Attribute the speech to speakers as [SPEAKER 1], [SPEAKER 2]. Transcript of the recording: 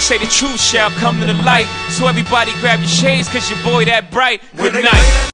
[SPEAKER 1] They say the truth shall come to the light. So everybody grab your shades, cause your boy that bright. Good night.